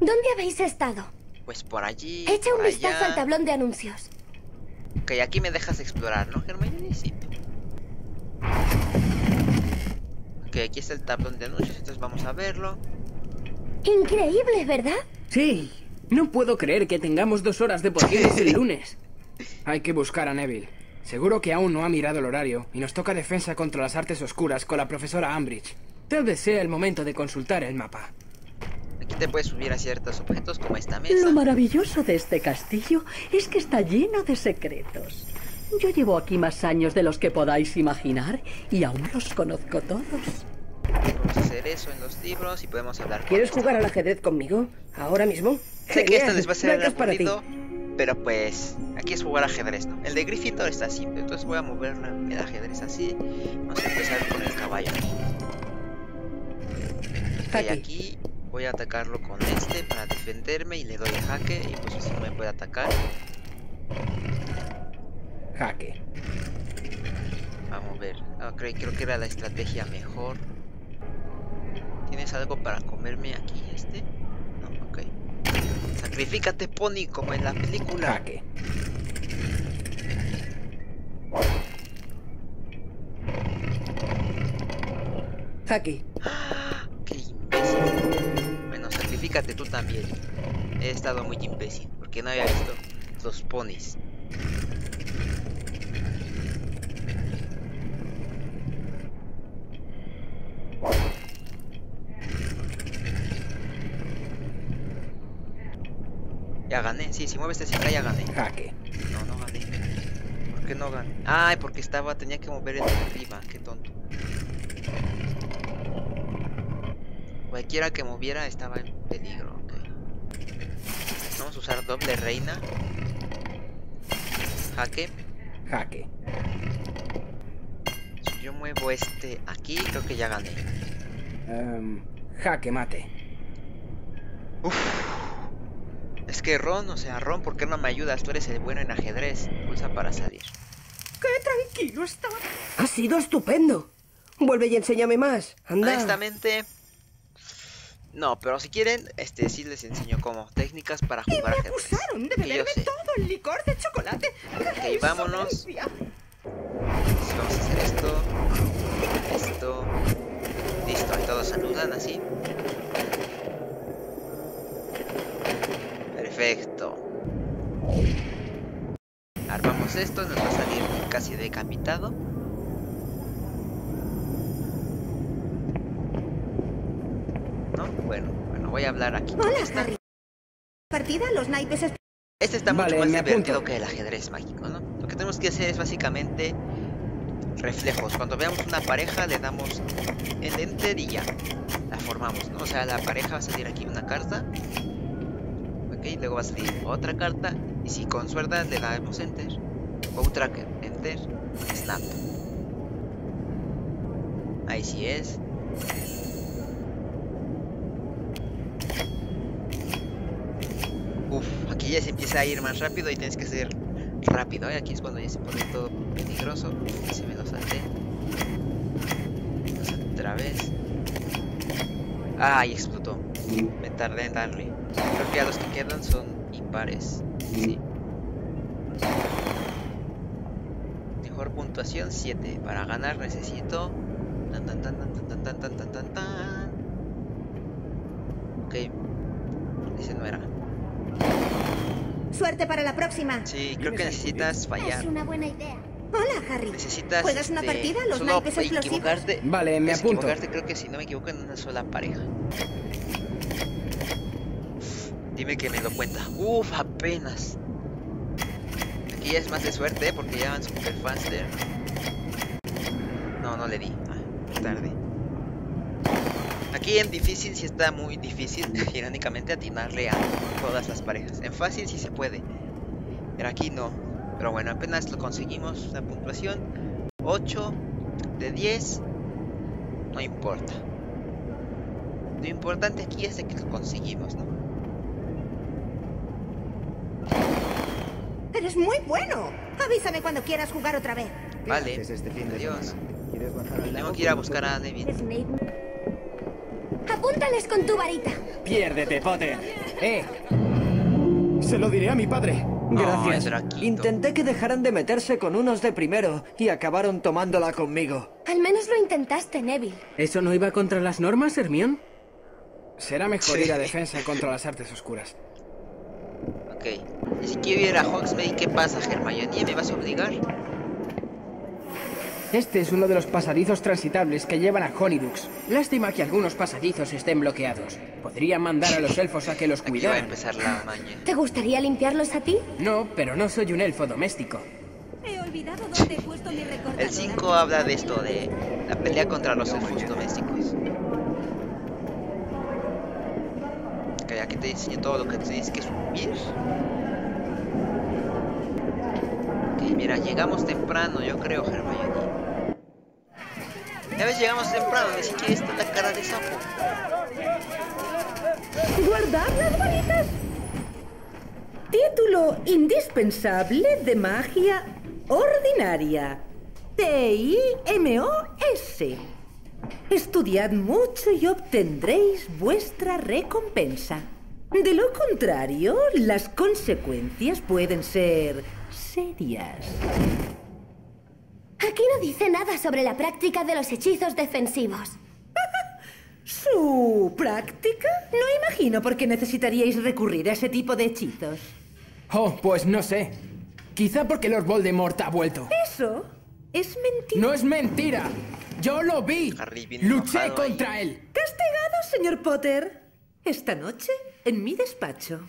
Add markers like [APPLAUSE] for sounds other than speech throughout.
¿Dónde habéis estado? Pues por allí. Echa un vistazo al tablón de anuncios. Ok, aquí me dejas explorar, ¿no, Hermione? Sí. Ok, aquí está el tablón de anuncios, entonces vamos a verlo. Increíble, ¿verdad? Sí, no puedo creer que tengamos dos horas de pociones el [LAUGHS] lunes. Hay que buscar a Neville. Seguro que aún no ha mirado el horario y nos toca defensa contra las artes oscuras con la profesora Ambridge. Tal vez sea el momento de consultar el mapa. Aquí te puedes subir a ciertos objetos como esta mesa. Lo maravilloso de este castillo es que está lleno de secretos. Yo llevo aquí más años de los que podáis imaginar y aún los conozco todos. Podemos hacer eso en los libros y podemos hablar con ¿Quieres esta. jugar al ajedrez conmigo? ¿Ahora mismo? Sé que esto Genial, les va a ser aburrido, pero pues aquí es jugar ajedrez, ¿no? El de Gryffindor está simple, entonces voy a mover el ajedrez así. Vamos a empezar con el caballo. Jaque. aquí voy a atacarlo con este para defenderme y le doy el jaque y pues así no me puede atacar. Jaque. Vamos a ver. Ah, creo, creo que era la estrategia mejor. ¿Tienes algo para comerme aquí este? No, ok. Sacrifícate, Pony, como en la película. Jaque. Jaque. Sacrifícate tú también. He estado muy imbécil porque no había visto los ponis. Ya gané, sí, si mueves este ya gané. Jaque. No, no gané. ¿Por qué no gané? Ay, porque estaba, tenía que mover el de arriba, qué tonto. Cualquiera que moviera estaba en peligro, ok. Vamos a usar doble reina. Jaque. Jaque. Si yo muevo este aquí, creo que ya gané. Em, jaque mate. Uf. Es que Ron, o sea, Ron, ¿por qué no me ayudas? Tú eres el bueno en ajedrez. Pulsa para salir. ¡Qué tranquilo estaba! Ha sido estupendo. Vuelve y enséñame más. Anda. Honestamente, no, pero si quieren, este sí les enseño como técnicas para jugar me acusaron de beberme todo el licor de chocolate. Ok, vámonos. Entonces vamos a hacer esto, esto, listo, y todos saludan así. Perfecto. Armamos esto, nos va a salir casi decapitado. ¿No? Bueno, bueno, voy a hablar aquí. Hola. Harry. Partida, los naipes es... Este está Vale, mucho más divertido apunto. que el ajedrez mágico, ¿no? Lo que tenemos que hacer es básicamente reflejos. Cuando veamos una pareja le damos el enter y ya. La formamos, ¿no? O sea, la pareja va a salir aquí una carta. Ok, luego va a salir otra carta. Y si con suerte le damos enter. Otra que- enter. Snap. Ahí sí es. Uf, aquí ya se empieza a ir más rápido y tienes que ser rápido, ¿eh? Aquí es cuando ya se pone todo peligroso. Se me lo salté. Otra vez. ¡Ay! explotó. Me tardé en darle. Creo que a los que quedan son impares. Sí. Mejor puntuación 7. Para ganar necesito. Tan tan tan tan tan tan tan tan tan tan. Ok. Ese no era. Suerte para la próxima. Sí, creo que necesitas Es fallar. una buena idea. Hola, Harry. Necesitas. ¿Juegas una este, partida? Los solo naipes explosivos. equivocarte. Vale, me es apunto. equivocarte, creo que si no me equivoco, en una sola pareja. Dime que me lo cuenta. Uf, apenas. Aquí ya es más de suerte, ¿eh? porque ya van super faster. No, no le di. Ah, tarde. Aquí en difícil sí está muy difícil, [LAUGHS] irónicamente, atinarle a todas las parejas. En fácil sí se puede, pero aquí no. Pero bueno, apenas lo conseguimos, la puntuación 8 de 10. No importa. Lo importante aquí es de que lo conseguimos, ¿no? Eres muy bueno. Avísame cuando quieras jugar otra vez. Vale. este fin de Adiós. Tengo que ir a buscar a Neville. Apúntales con tu varita. Piérdete, Potter. ¡Eh! Se lo diré a mi padre. Gracias. Draquito. Intenté que dejaran de meterse con unos de primero y acabaron tomándola conmigo. Al menos lo intentaste, Neville. ¿Eso no iba contra las normas, Hermión? Será mejor Sí. ir a defensa contra las artes oscuras. Ok. Si quiero ir a Hogsmeade, ¿qué pasa, Hermione? ¿Me vas a obligar? Este es uno de los pasadizos transitables que llevan a Honeydukes. Lástima que algunos pasadizos estén bloqueados. Podrían mandar a los elfos a que los Aquí va a cuidaran. empezar la maña. ¿Te gustaría limpiarlos a ti? No, pero no soy un elfo doméstico. He olvidado dónde he puesto mi recordador. El 5 habla de esto, de la pelea contra los elfos domésticos. Ok, aquí te enseño todo lo que tienes que subir. Ok, mira, llegamos temprano, yo creo, Hermione. Ya ves, llegamos temprano, ni siquiera está la cara de sapo. Guardad las varitas. Título indispensable de magia ordinaria. T-I-M-O-S. Estudiad mucho y obtendréis vuestra recompensa. De lo contrario, las consecuencias pueden ser serias. Aquí no dice nada sobre la práctica de los hechizos defensivos. [LAUGHS] ¿Su práctica? No imagino por qué necesitaríais recurrir a ese tipo de hechizos. Oh, pues no sé. Quizá porque Lord Voldemort ha vuelto. Eso es mentira. ¡No es mentira! ¡Yo lo vi! ¡Luché ahí. contra él! Castigado, señor Potter. Esta noche en mi despacho.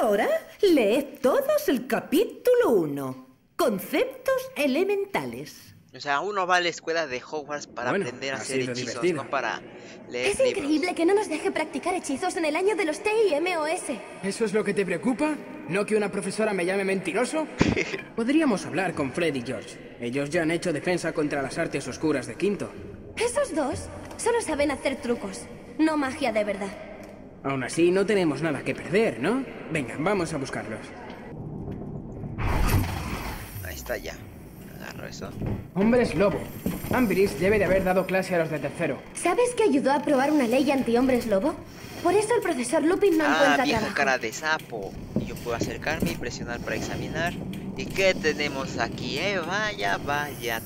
Ahora leed todos el capítulo 1. Conceptos elementales. O sea, uno va a la escuela de Hogwarts para Bueno, aprender a ha hacer hechizos, divertido. no para leer Es libros. increíble que no nos deje practicar hechizos en el año de los TIMOS. ¿Eso es lo que te preocupa? ¿No que una profesora me llame mentiroso? [LAUGHS] Podríamos hablar con Fred y George. Ellos ya han hecho defensa contra las artes oscuras de Quinto. Esos dos solo saben hacer trucos, no magia de verdad. Aún así, no tenemos nada que perder, ¿no? Venga, vamos a buscarlos. Está ya. Agarro eso. Hombres lobo. Ambridge debe de haber dado clase a los de tercero. ¿Sabes que ayudó a aprobar una ley anti-hombres lobo? Por eso el profesor Lupin no Ah, encuentra vieja trabajo. cara de sapo. Y yo puedo acercarme y presionar para examinar. ¿Y qué tenemos aquí, eh? Vaya, vaya.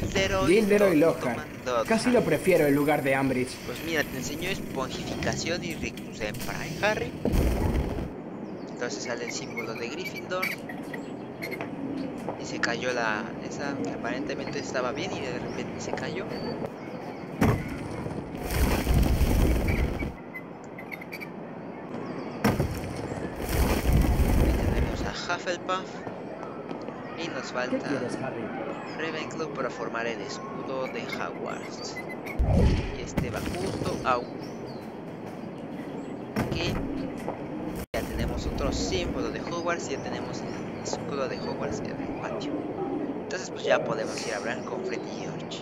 Gilderoy. Gilderoy Dot- Lockhart. Casi lo prefiero en lugar de Ambridge. Pues mira, te enseño esponjificación y reclusión para Harry. Entonces sale el símbolo de Gryffindor. Y se cayó la... Esa que aparentemente estaba bien y de repente se cayó. Tenemos a Hufflepuff. Y nos falta? Ravenclaw para formar el escudo de Hogwarts. Y este va justo a un. Aquí. Ya tenemos otro símbolo de Hogwarts. Ya tenemos el escudo de Hogwarts en el patio. Entonces, pues ya podemos ir a hablar con Fred y George.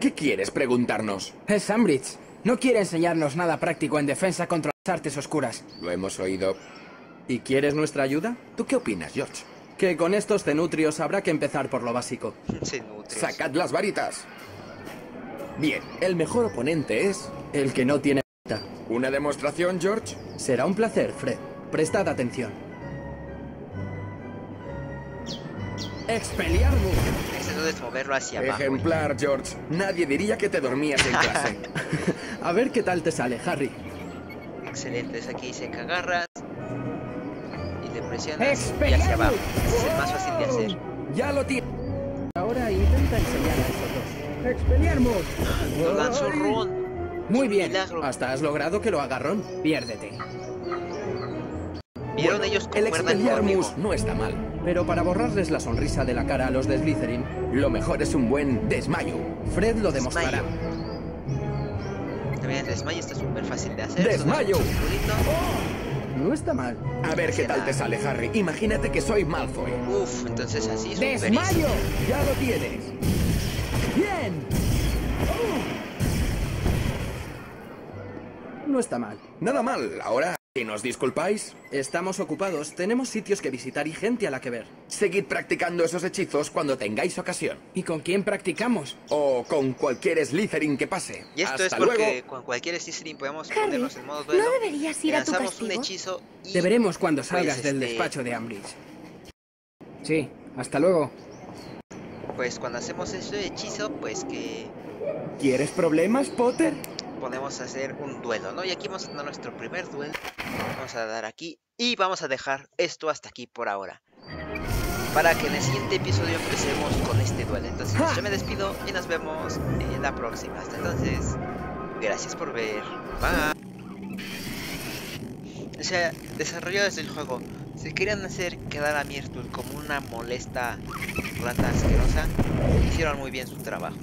¿Qué quieres preguntarnos? Es Ambridge. No quiere enseñarnos nada práctico en defensa contra las artes oscuras. Lo hemos oído. ¿Y quieres nuestra ayuda? ¿Tú qué opinas, George? Que con estos cenutrios habrá que empezar por lo básico. [LAUGHS] ¡Sacad las varitas! Bien, el mejor oponente es... El que no tiene varita. ¿Una demostración, George? Será un placer, Fred. Prestad atención. ¡Expeliarmus! Este no es moverlo hacia abajo. ¿eh? Ejemplar, George. Nadie diría que te dormías en clase. [LAUGHS] A ver qué tal te sale, Harry. Excelente. Es aquí dice que agarras. Y le presionas. Y hacia abajo. Ese es el más fácil de hacer. ¡Ya lo tienes! Ahora intenta enseñar a esos dos. ¡Expeliarmus! Lo lanzó Ron. Muy bien. Milagro. Hasta has logrado que lo haga Ron. Piérdete. Vieron ellos El concuerdan Expelliarmus conmigo. no está mal. Pero para borrarles la sonrisa de la cara a los de Slytherin, Lo mejor es un buen desmayo. Fred lo demostrará. También el desmayo está súper fácil de hacer. ¡Desmayo! Es circulito. No está mal. A ver qué tal te sale, Harry. Imagínate que soy Malfoy. Uf, entonces así easy. ¡Desmayo! Ya lo tienes. ¡Bien! No está mal. Nada mal. Ahora Si nos disculpáis, Estamos ocupados, tenemos sitios que visitar y gente a la que ver. seguid practicando esos hechizos cuando tengáis ocasión. ¿Y con quién practicamos? O con cualquier Slytherin que pase. Y esto Hasta es porque luego. con cualquier Slytherin podemos Harry, ponernos en modo duelo. ¿no deberías ir a tu lanzamos un castigo? hechizo y... Deberemos cuando pues, salgas del este, despacho de Ambridge. Sí, hasta luego. Pues cuando hacemos ese hechizo, pues que ¿Quieres problemas, Potter? Podemos hacer un duelo, ¿no? Y aquí vamos a dar nuestro primer duelo. Vamos a dar aquí y vamos a dejar esto hasta aquí por ahora. Para que en el siguiente episodio empecemos con este duelo. Entonces yo me despido y nos vemos en la próxima. Hasta entonces, gracias por ver. Bye. O sea, desarrolladores del juego, si querían hacer quedar a Myrtle como una molesta rata asquerosa, hicieron muy bien su trabajo.